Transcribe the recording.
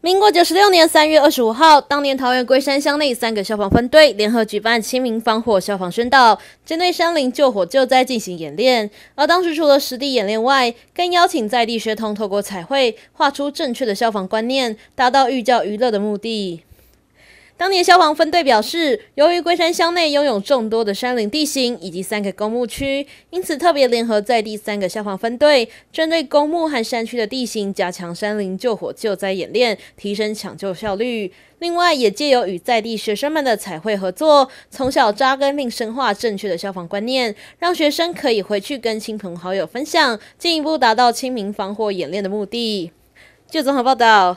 民国九十六年三月二十五号，当年桃园龟山乡内三个消防分队联合举办清明防火消防宣导，针对山林救火救灾进行演练。而当时除了实地演练外，更邀请在地学童透过彩绘画出正确的消防观念，达到寓教于乐的目的。当年消防分队表示，由于龟山乡内拥有众多的山林地形以及三个公墓区，因此特别联合在地三个消防分队，针对公墓和山区的地形，加强山林救火救灾演练，提升抢救效率。另外，也借由与在地学生们的彩绘合作，从小扎根并深化正确的消防观念，让学生可以回去跟亲朋好友分享，进一步达到清明防火演练的目的。就综合报道。